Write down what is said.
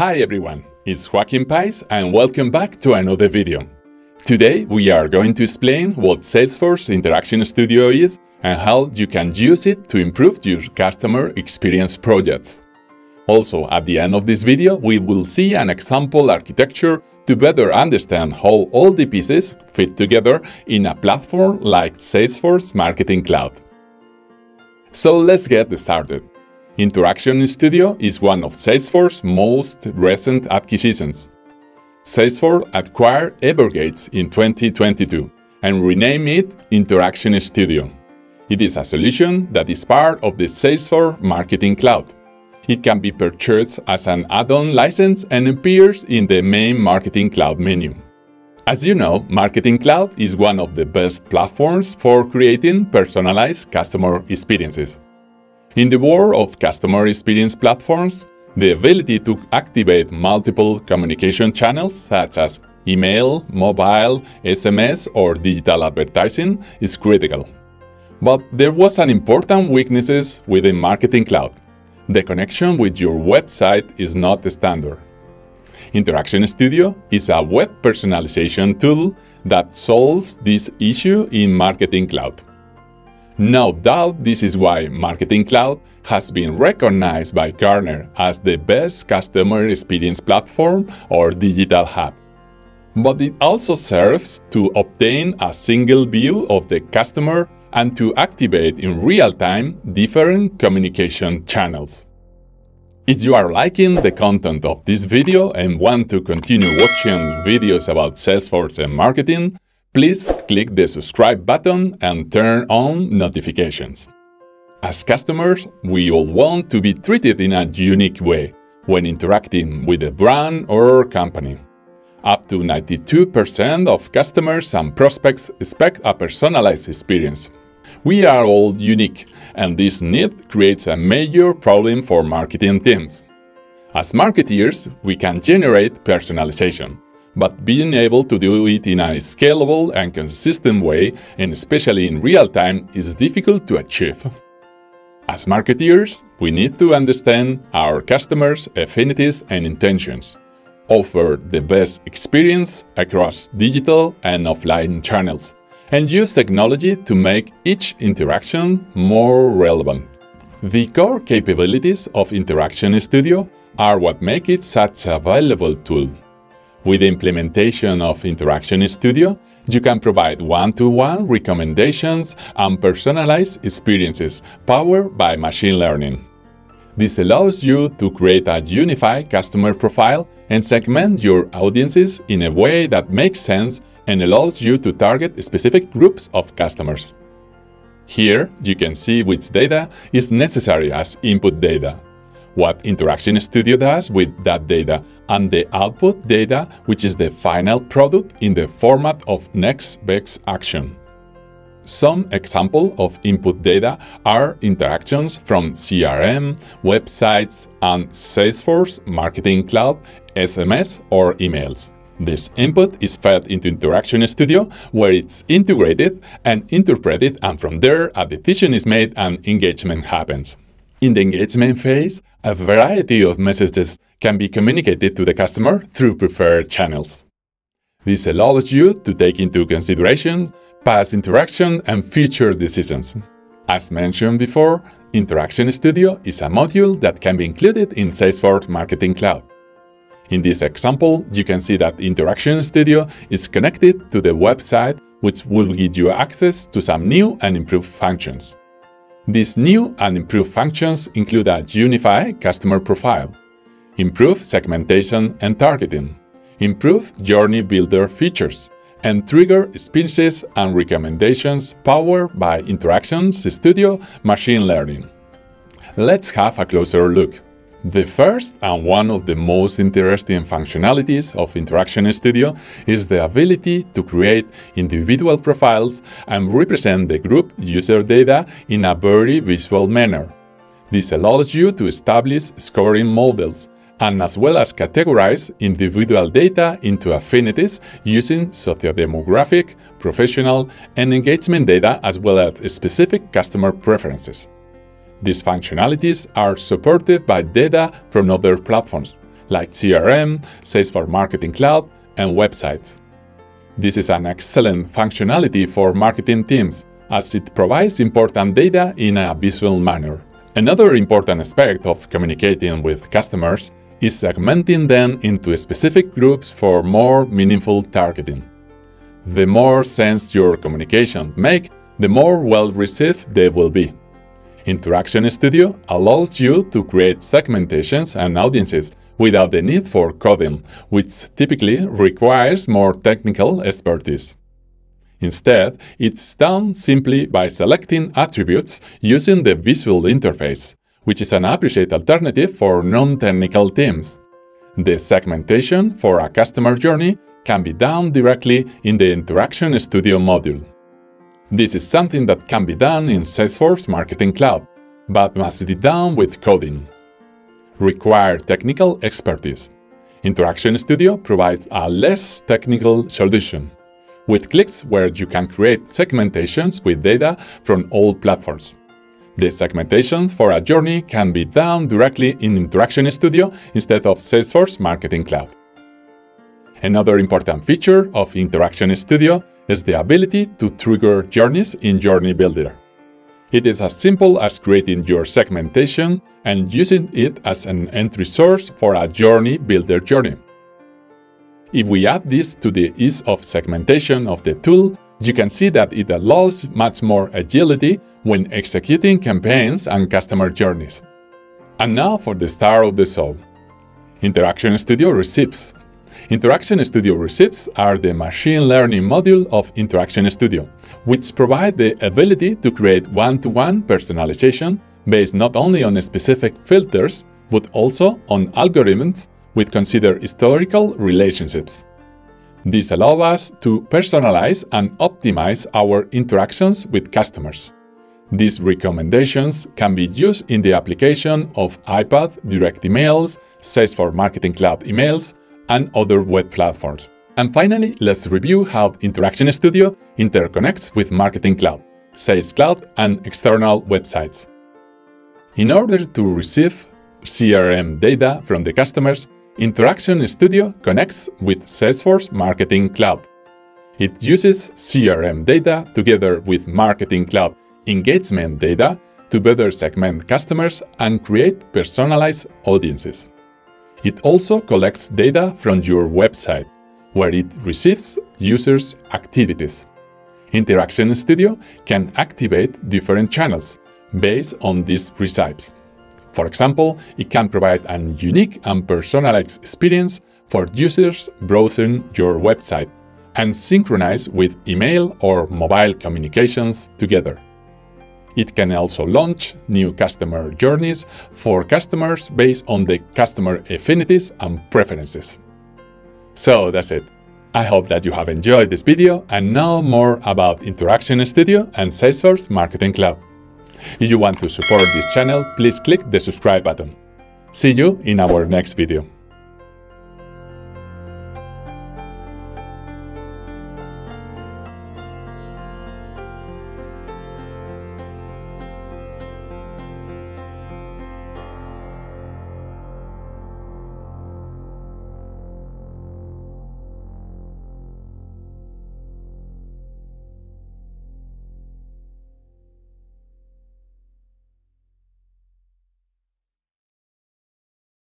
Hi everyone, it's Joaquin Pais and welcome back to another video. Today we are going to explain what Salesforce Interaction Studio is and how you can use it to improve your customer experience projects. Also, at the end of this video, we will see an example architecture to better understand how all the pieces fit together in a platform like Salesforce Marketing Cloud. So let's get started. Interaction Studio is one of Salesforce's most recent acquisitions. Salesforce acquired Evergage in 2022 and renamed it Interaction Studio. It is a solution that is part of the Salesforce Marketing Cloud. It can be purchased as an add-on license and appears in the main Marketing Cloud menu. As you know, Marketing Cloud is one of the best platforms for creating personalized customer experiences. In the world of customer experience platforms, the ability to activate multiple communication channels such as email, mobile, SMS, or digital advertising is critical. But there was an important weakness within Marketing Cloud. The connection with your website is not standard. Interaction Studio is a web personalization tool that solves this issue in Marketing Cloud. No doubt this is why Marketing Cloud has been recognized by Gartner as the best customer experience platform or digital hub. But it also serves to obtain a single view of the customer and to activate in real time different communication channels. If you are liking the content of this video and want to continue watching videos about Salesforce and marketing, Please click the subscribe button and turn on notifications. As customers, we all want to be treated in a unique way when interacting with a brand or company. Up to 92% of customers and prospects expect a personalized experience. We are all unique, and this need creates a major problem for marketing teams. As marketeers, we can generate personalization, but being able to do it in a scalable and consistent way, and especially in real time, is difficult to achieve. As marketeers, we need to understand our customers' affinities and intentions, offer the best experience across digital and offline channels, and use technology to make each interaction more relevant. The core capabilities of Interaction Studio are what make it such a valuable tool. With the implementation of Interaction Studio, you can provide one-to-one -one recommendations and personalized experiences powered by machine learning. This allows you to create a unified customer profile and segment your audiences in a way that makes sense and allows you to target specific groups of customers. Here, you can see which data is necessary as input data what Interaction Studio does with that data, and the output data, which is the final product in the format of next best action. Some example of input data are interactions from CRM, websites, and Salesforce Marketing Cloud, SMS, or emails. This input is fed into Interaction Studio, where it's integrated and interpreted, and from there a decision is made and engagement happens. In the engagement phase, a variety of messages can be communicated to the customer through preferred channels. This allows you to take into consideration past interaction and future decisions. As mentioned before, Interaction Studio is a module that can be included in Salesforce Marketing Cloud. In this example, you can see that Interaction Studio is connected to the website, which will give you access to some new and improved functions. These new and improved functions include a unified customer profile, improved segmentation and targeting, improved journey builder features, and trigger experiences and recommendations powered by Interactions Studio machine learning. Let's have a closer look. The first and one of the most interesting functionalities of Interaction Studio is the ability to create individual profiles and represent the group user data in a very visual manner. This allows you to establish scoring models and as well as categorize individual data into affinities using sociodemographic, professional, and engagement data as well as specific customer preferences. These functionalities are supported by data from other platforms, like CRM, Salesforce Marketing Cloud, and websites. This is an excellent functionality for marketing teams as it provides important data in a visual manner. Another important aspect of communicating with customers is segmenting them into specific groups for more meaningful targeting. The more sense your communication make, the more well received they will be. Interaction Studio allows you to create segmentations and audiences without the need for coding, which typically requires more technical expertise. Instead, it's done simply by selecting attributes using the visual interface, which is an appreciated alternative for non-technical teams. The segmentation for a customer journey can be done directly in the Interaction Studio module. This is something that can be done in Salesforce Marketing Cloud, but must be done with coding. Require technical expertise. Interaction Studio provides a less technical solution with clicks where you can create segmentations with data from all platforms. The segmentation for a journey can be done directly in Interaction Studio instead of Salesforce Marketing Cloud. Another important feature of Interaction Studio is the ability to trigger journeys in Journey Builder. It is as simple as creating your segmentation and using it as an entry source for a Journey Builder journey. If we add this to the ease of segmentation of the tool, you can see that it allows much more agility when executing campaigns and customer journeys. And now for the star of the show. Interaction Studio Recipes. Interaction Studio Recipes are the machine learning module of Interaction Studio, which provide the ability to create one-to-one -one personalization based not only on specific filters, but also on algorithms which consider historical relationships. This allows us to personalize and optimize our interactions with customers. These recommendations can be used in the application of iPad direct emails, Salesforce Marketing Cloud emails, and other web platforms. And finally, let's review how Interaction Studio interconnects with Marketing Cloud, Sales Cloud, and external websites. In order to receive CRM data from the customers, Interaction Studio connects with Salesforce Marketing Cloud. It uses CRM data together with Marketing Cloud engagement data to better segment customers and create personalized audiences. It also collects data from your website, where it receives users' activities. Interaction Studio can activate different channels based on these recipes. For example, it can provide a unique and personalized experience for users browsing your website and synchronize with email or mobile communications together. It can also launch new customer journeys for customers based on the customer affinities and preferences. So that's it. I hope that you have enjoyed this video and know more about Interaction Studio and Salesforce Marketing Cloud. If you want to support this channel, please click the subscribe button. See you in our next video.